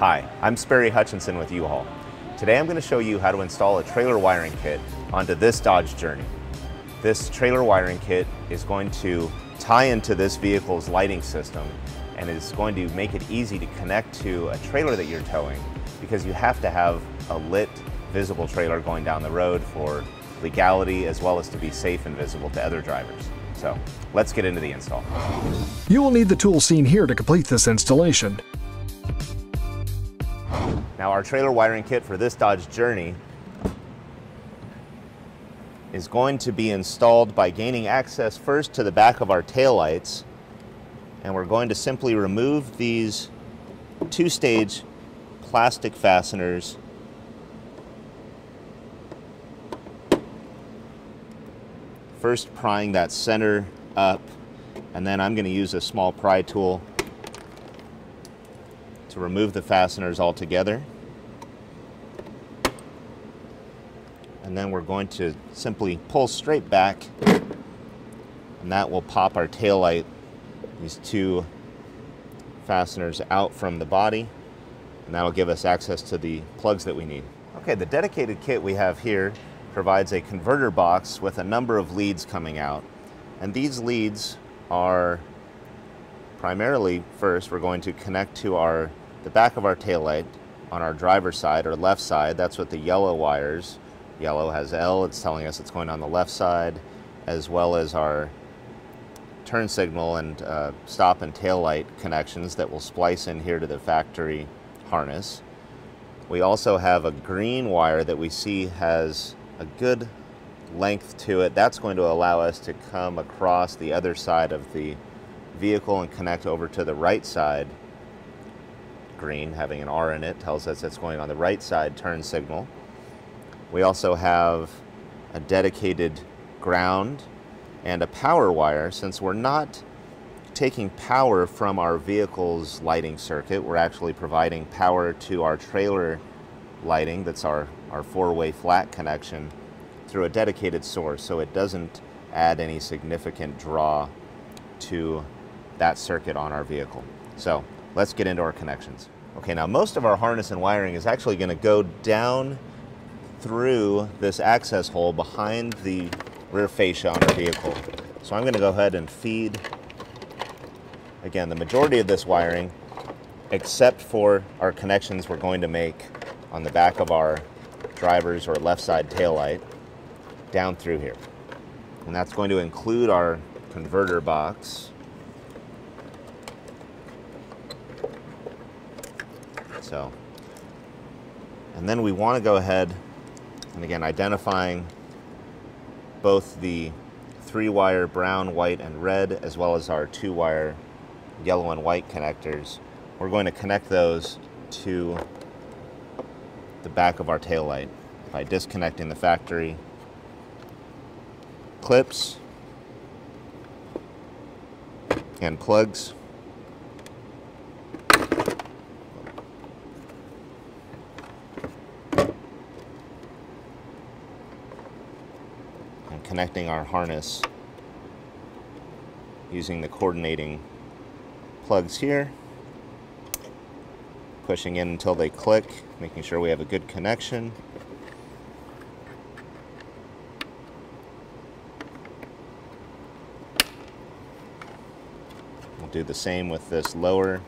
Hi, I'm Sperry Hutchinson with U-Haul. Today I'm going to show you how to install a trailer wiring kit onto this Dodge Journey. This trailer wiring kit is going to tie into this vehicle's lighting system and is going to make it easy to connect to a trailer that you're towing because you have to have a lit, visible trailer going down the road for legality as well as to be safe and visible to other drivers. So let's get into the install. You will need the tools seen here to complete this installation. Now our trailer wiring kit for this Dodge Journey is going to be installed by gaining access first to the back of our taillights and we're going to simply remove these two-stage plastic fasteners first prying that center up and then I'm going to use a small pry tool to remove the fasteners altogether. And then we're going to simply pull straight back and that will pop our tail light, these two fasteners out from the body and that'll give us access to the plugs that we need. Okay, the dedicated kit we have here provides a converter box with a number of leads coming out. And these leads are primarily first we're going to connect to our the back of our tail light on our driver's side or left side. That's what the yellow wires. Yellow has L, it's telling us it's going on the left side, as well as our turn signal and uh, stop and tail light connections that will splice in here to the factory harness. We also have a green wire that we see has a good length to it. That's going to allow us to come across the other side of the vehicle and connect over to the right side. Green, having an R in it, tells us it's going on the right side turn signal. We also have a dedicated ground and a power wire. Since we're not taking power from our vehicle's lighting circuit, we're actually providing power to our trailer lighting, that's our, our four-way flat connection, through a dedicated source, so it doesn't add any significant draw to that circuit on our vehicle. So let's get into our connections. Okay, now most of our harness and wiring is actually going to go down through this access hole behind the rear fascia on our vehicle. So I'm going to go ahead and feed, again, the majority of this wiring, except for our connections we're going to make on the back of our driver's or left side tail light down through here. And that's going to include our converter box. So, and then we want to go ahead and again identifying both the three wire brown, white, and red, as well as our two wire yellow and white connectors. We're going to connect those to the back of our tail light by disconnecting the factory clips and plugs. Connecting our harness using the coordinating plugs here pushing in until they click, making sure we have a good connection. We'll do the same with this lower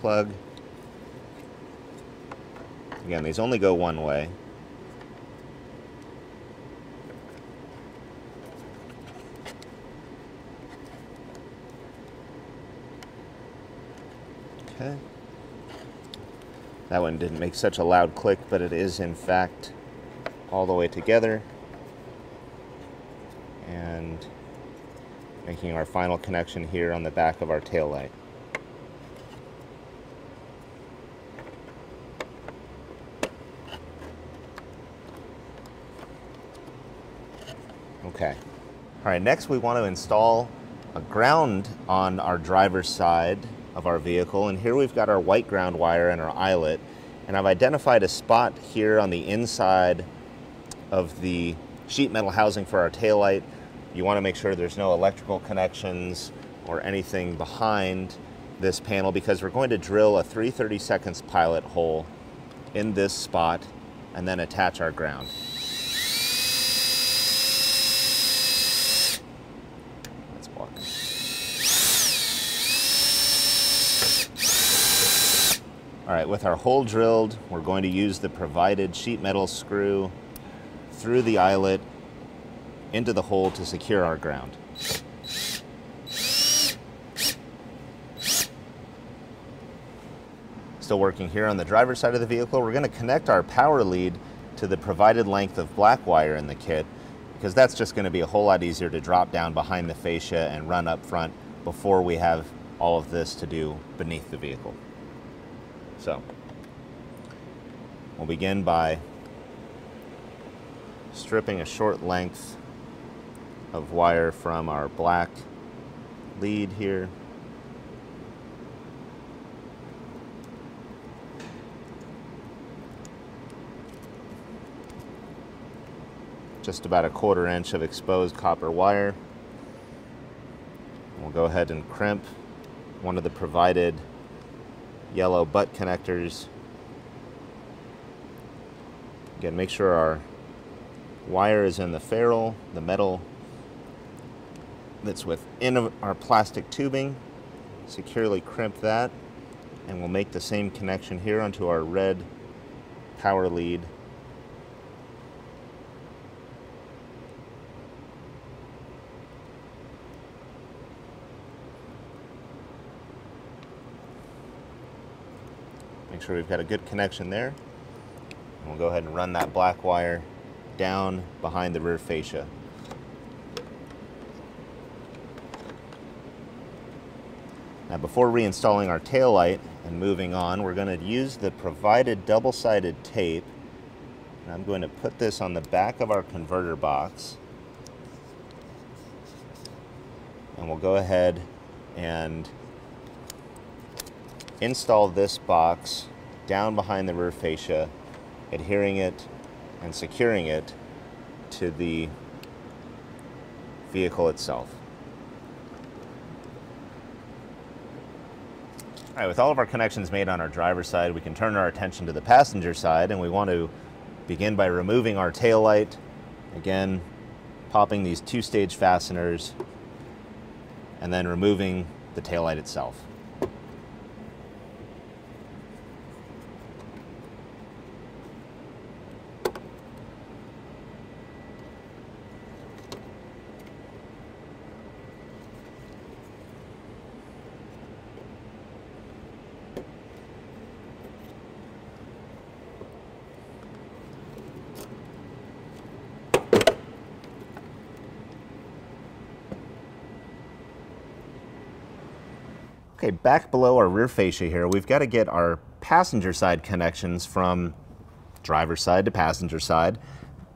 plug. Again, these only go one way. Okay. That one didn't make such a loud click, but it is in fact all the way together. And making our final connection here on the back of our tail light. Okay. All right, next we want to install a ground on our driver's side of our vehicle. And here we've got our white ground wire and our eyelet. And I've identified a spot here on the inside of the sheet metal housing for our taillight. You want to make sure there's no electrical connections or anything behind this panel because we're going to drill a 330 seconds pilot hole in this spot and then attach our ground. Let's walk. All right, with our hole drilled, we're going to use the provided sheet metal screw through the eyelet into the hole to secure our ground. Still working here on the driver's side of the vehicle. We're going to connect our power lead to the provided length of black wire in the kit because that's just going to be a whole lot easier to drop down behind the fascia and run up front before we have all of this to do beneath the vehicle. So we'll begin by stripping a short length of wire from our black lead here. Just about a quarter inch of exposed copper wire. We'll go ahead and crimp one of the provided yellow butt connectors. Again, make sure our wire is in the ferrule, the metal that's within our plastic tubing. Securely crimp that, and we'll make the same connection here onto our red power lead. Sure we've got a good connection there. And we'll go ahead and run that black wire down behind the rear fascia. Now before reinstalling our tail light and moving on, we're going to use the provided double-sided tape. And I'm going to put this on the back of our converter box. And we'll go ahead and install this box down behind the rear fascia, adhering it and securing it to the vehicle itself. All right, with all of our connections made on our driver's side, we can turn our attention to the passenger side and we want to begin by removing our tail light. Again, popping these two-stage fasteners and then removing the tail light itself. Okay, back below our rear fascia here, we've got to get our passenger side connections from driver side to passenger side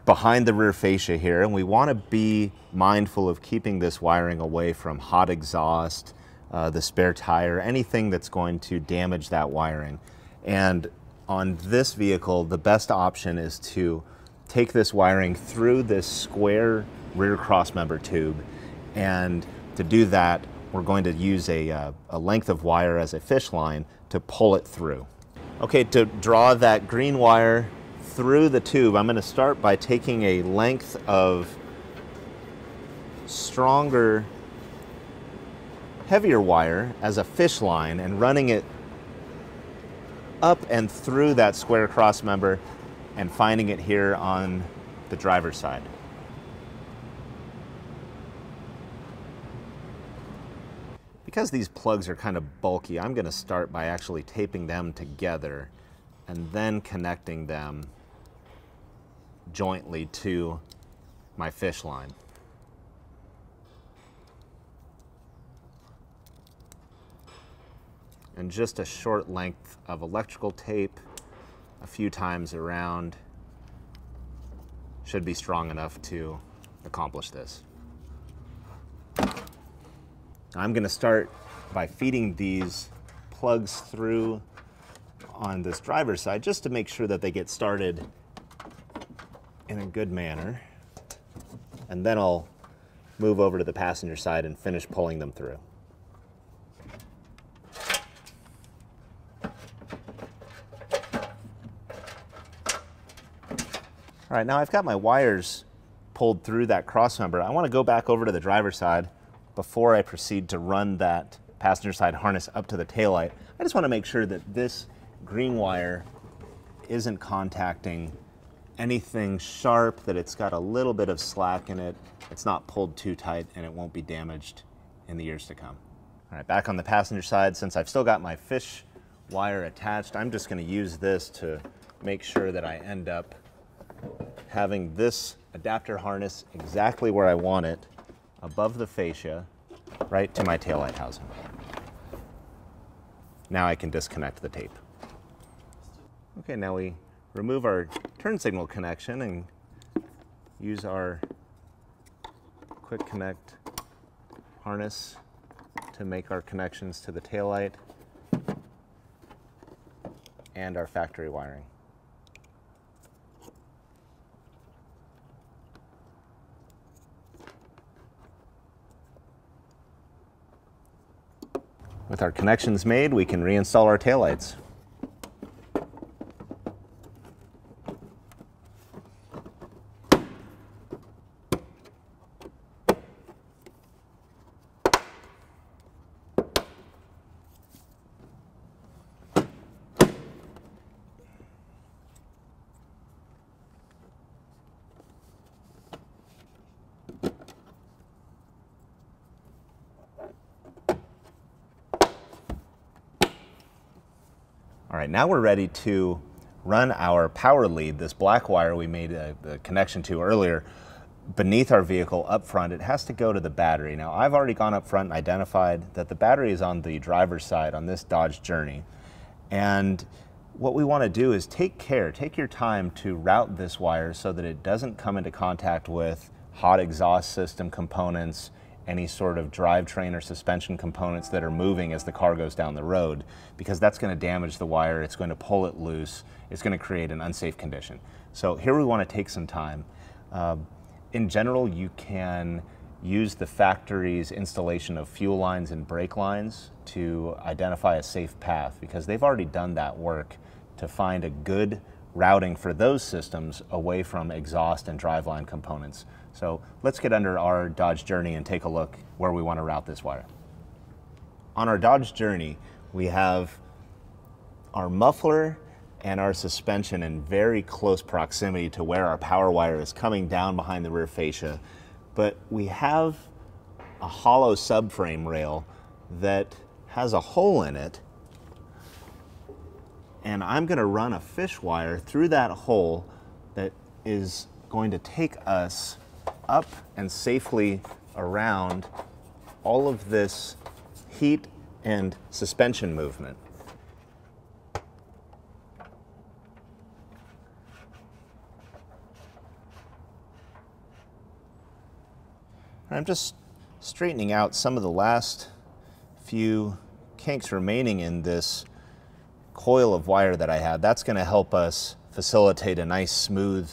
behind the rear fascia here. And we want to be mindful of keeping this wiring away from hot exhaust, uh, the spare tire, anything that's going to damage that wiring. And on this vehicle, the best option is to take this wiring through this square rear crossmember tube. And to do that, we're going to use a, uh, a length of wire as a fish line to pull it through. Okay, to draw that green wire through the tube, I'm going to start by taking a length of stronger, heavier wire as a fish line and running it up and through that square cross member and finding it here on the driver's side. Because these plugs are kind of bulky, I'm going to start by actually taping them together and then connecting them jointly to my fish line. And just a short length of electrical tape a few times around should be strong enough to accomplish this. I'm gonna start by feeding these plugs through on this driver's side just to make sure that they get started in a good manner. And then I'll move over to the passenger side and finish pulling them through. All right, now I've got my wires pulled through that cross member. I wanna go back over to the driver's side before I proceed to run that passenger side harness up to the taillight. I just want to make sure that this green wire isn't contacting anything sharp, that it's got a little bit of slack in it, it's not pulled too tight, and it won't be damaged in the years to come. All right, back on the passenger side, since I've still got my fish wire attached, I'm just gonna use this to make sure that I end up having this adapter harness exactly where I want it, above the fascia, right to my taillight housing. Now I can disconnect the tape. Okay, now we remove our turn signal connection and use our quick connect harness to make our connections to the taillight and our factory wiring. With our connections made, we can reinstall our taillights. All right, now we're ready to run our power lead, this black wire we made a, the connection to earlier, beneath our vehicle up front. It has to go to the battery. Now, I've already gone up front and identified that the battery is on the driver's side on this Dodge Journey. And what we want to do is take care, take your time to route this wire so that it doesn't come into contact with hot exhaust system components, any sort of drivetrain or suspension components that are moving as the car goes down the road because that's going to damage the wire, it's going to pull it loose, it's going to create an unsafe condition. So here we want to take some time. Uh, in general, you can use the factory's installation of fuel lines and brake lines to identify a safe path because they've already done that work to find a good routing for those systems away from exhaust and driveline components. So let's get under our Dodge Journey and take a look where we want to route this wire. On our Dodge Journey, we have our muffler and our suspension in very close proximity to where our power wire is coming down behind the rear fascia. But we have a hollow subframe rail that has a hole in it and I'm going to run a fish wire through that hole that is going to take us up and safely around all of this heat and suspension movement. I'm just straightening out some of the last few kinks remaining in this coil of wire that I had. That's going to help us facilitate a nice smooth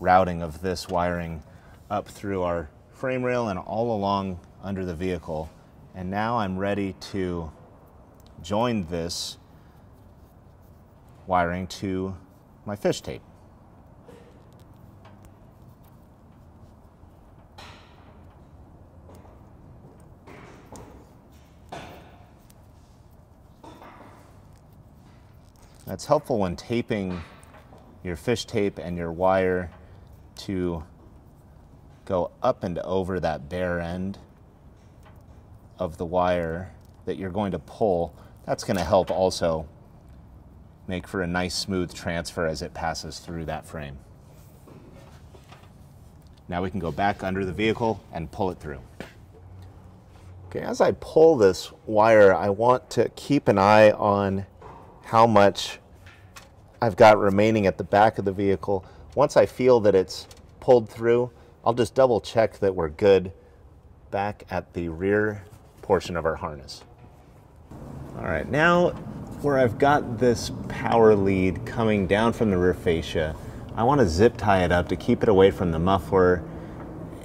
routing of this wiring up through our frame rail and all along under the vehicle. And now I'm ready to join this wiring to my fish tape. That's helpful when taping your fish tape and your wire to go up and over that bare end of the wire that you're going to pull. That's going to help also make for a nice smooth transfer as it passes through that frame. Now we can go back under the vehicle and pull it through. Okay, as I pull this wire, I want to keep an eye on how much I've got remaining at the back of the vehicle. Once I feel that it's pulled through, I'll just double check that we're good back at the rear portion of our harness. All right, now where I've got this power lead coming down from the rear fascia, I want to zip tie it up to keep it away from the muffler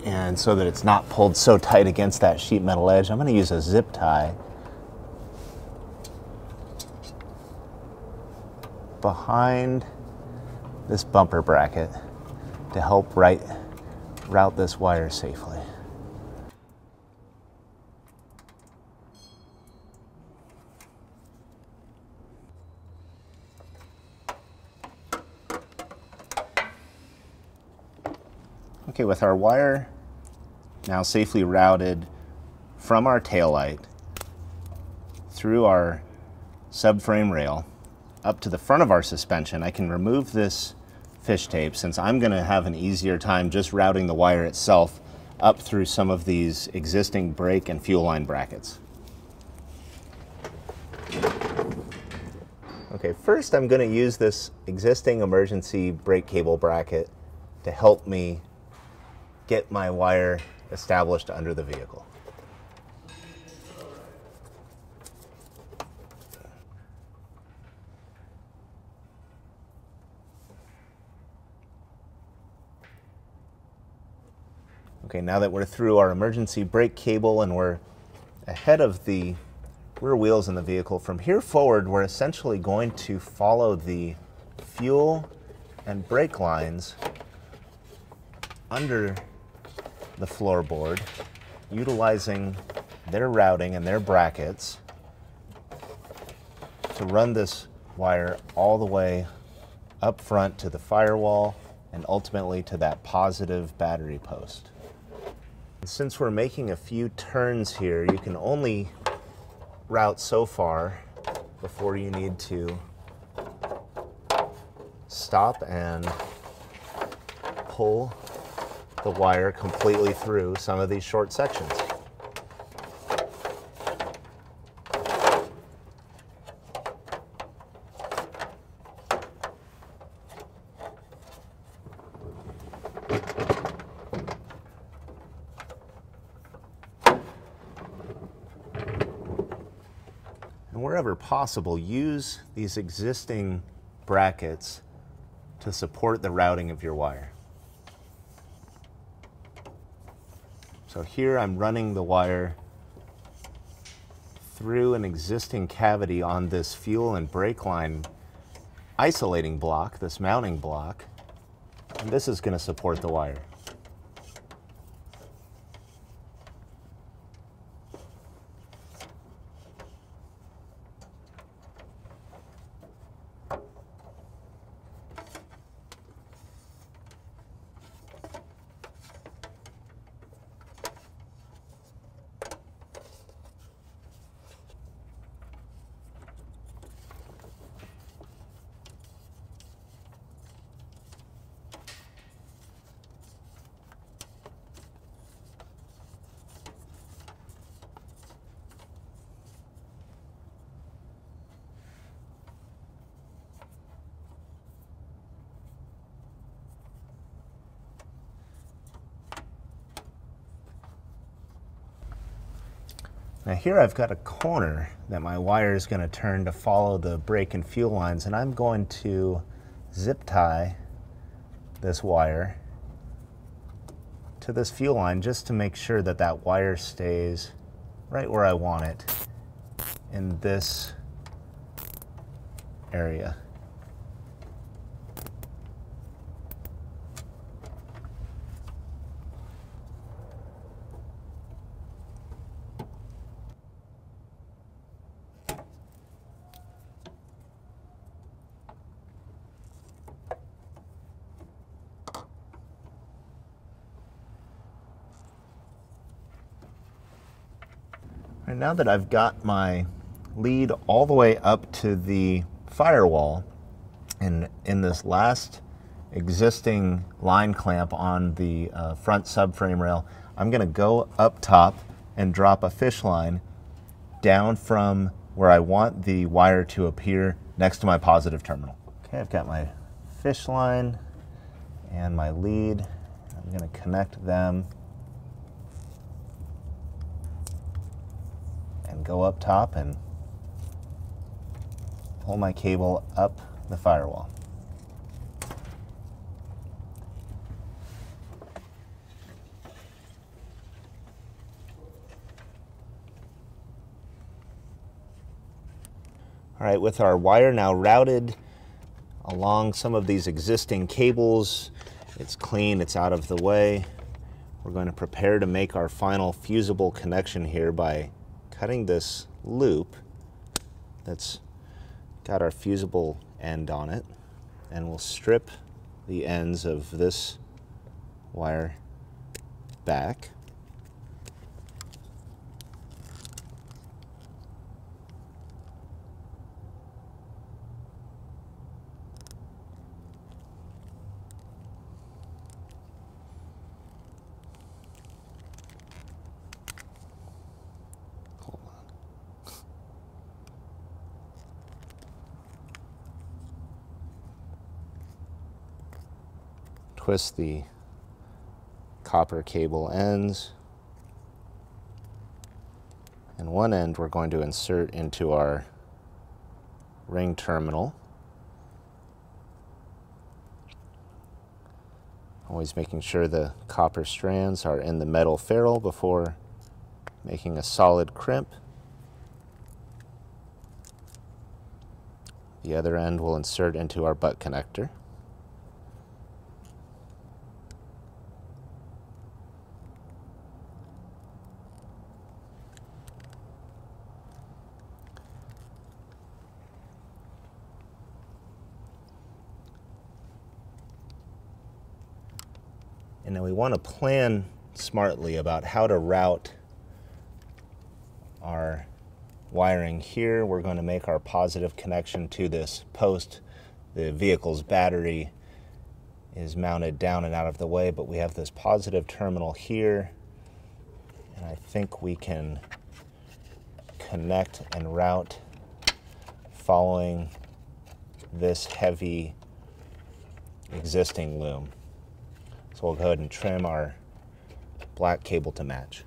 and so that it's not pulled so tight against that sheet metal edge. I'm going to use a zip tie behind this bumper bracket. to help right, route this wire safely. Okay, with our wire now safely routed from our tail light through our subframe rail up to the front of our suspension, I can remove this fish tape since I'm going to have an easier time just routing the wire itself up through some of these existing brake and fuel line brackets. Okay, first I'm going to use this existing emergency brake cable bracket to help me get my wire established under the vehicle. Okay, now that we're through our emergency brake cable and we're ahead of the rear wheels in the vehicle, from here forward, we're essentially going to follow the fuel and brake lines under the floorboard, utilizing their routing and their brackets to run this wire all the way up front to the firewall and ultimately to that positive battery post. Since we're making a few turns here, you can only route so far before you need to stop and pull the wire completely through some of these short sections. And wherever possible, use these existing brackets to support the routing of your wire. So here I'm running the wire through an existing cavity on this fuel and brake line isolating block, this mounting block, and this is going to support the wire. Now here I've got a corner that my wire is going to turn to follow the brake and fuel lines and I'm going to zip tie this wire to this fuel line just to make sure that that wire stays right where I want it in this area. And now that I've got my lead all the way up to the firewall, and in this last existing line clamp on the uh, front subframe rail, I'm going to go up top and drop a fish line down from where I want the wire to appear next to my positive terminal. Okay, I've got my fish line and my lead. I'm going to connect them go up top and pull my cable up the firewall. All right, with our wire now routed along some of these existing cables It's clean, it's out of the way. We're going to prepare to make our final fusible connection here by cutting this loop that's got our fusible end on it and we'll strip the ends of this wire back. Twist the copper cable ends. And one end we're going to insert into our ring terminal. Always making sure the copper strands are in the metal ferrule before making a solid crimp. The other end will insert into our butt connector. And then we want to plan smartly about how to route our wiring here. We're going to make our positive connection to this post. The vehicle's battery is mounted down and out of the way, but we have this positive terminal here. And I think we can connect and route following this heavy existing loom. So we'll go ahead and trim our black cable to match.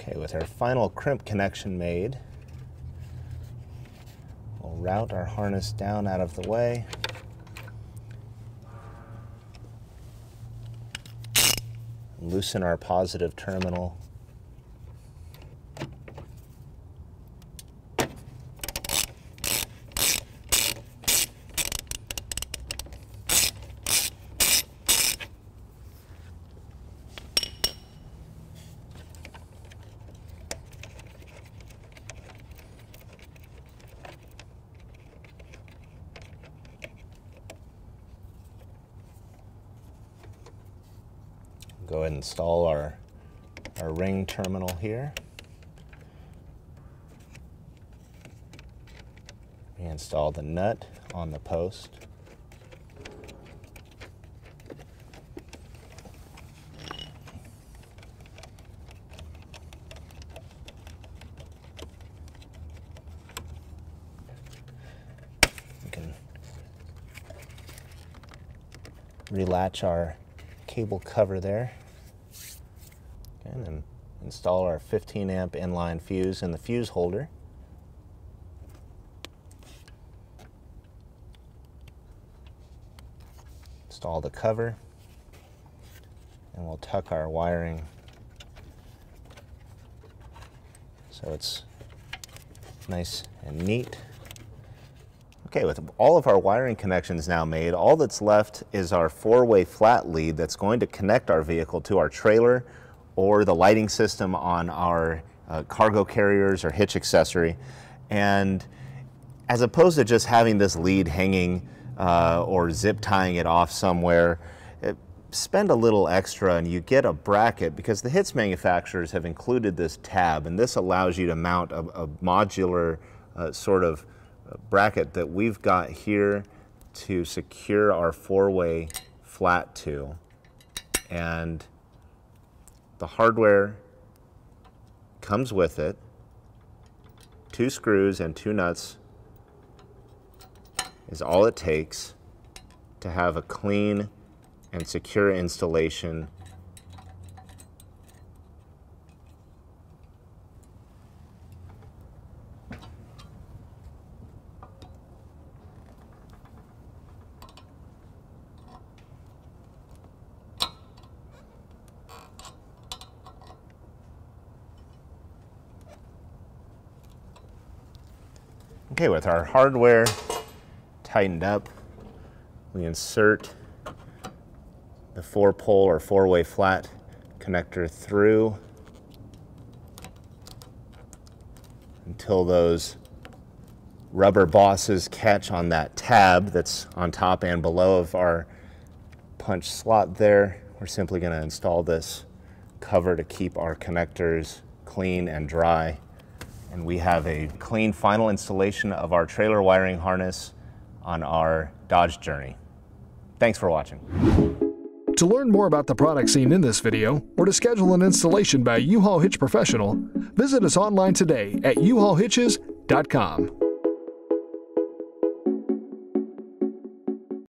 Okay, with our final crimp connection made, we'll route our harness down out of the way. Loosen our positive terminal go ahead and install our, our ring terminal here. Reinstall the nut on the post. We can relatch our cable cover there. And then install our 15 amp inline fuse in the fuse holder. Install the cover and we'll tuck our wiring so it's nice and neat. Okay, with all of our wiring connections now made, all that's left is our four-way flat lead that's going to connect our vehicle to our trailer or the lighting system on our uh, cargo carriers or hitch accessory. And as opposed to just having this lead hanging uh, or zip tying it off somewhere, it, spend a little extra and you get a bracket because the hitch manufacturers have included this tab and this allows you to mount a, a modular uh, sort of bracket that we've got here to secure our four-way flat to. and the hardware comes with it. Two screws and two nuts is all it takes to have a clean and secure installation Okay, with our hardware tightened up, we insert the four pole or four way flat connector through until those rubber bosses catch on that tab that's on top and below of our punch slot there. We're simply going to install this cover to keep our connectors clean and dry and we have a clean final installation of our trailer wiring harness on our Dodge Journey. Thanks for watching. To learn more about the product seen in this video, or to schedule an installation by U-Haul Hitch Professional, visit us online today at uhaulhitches.com.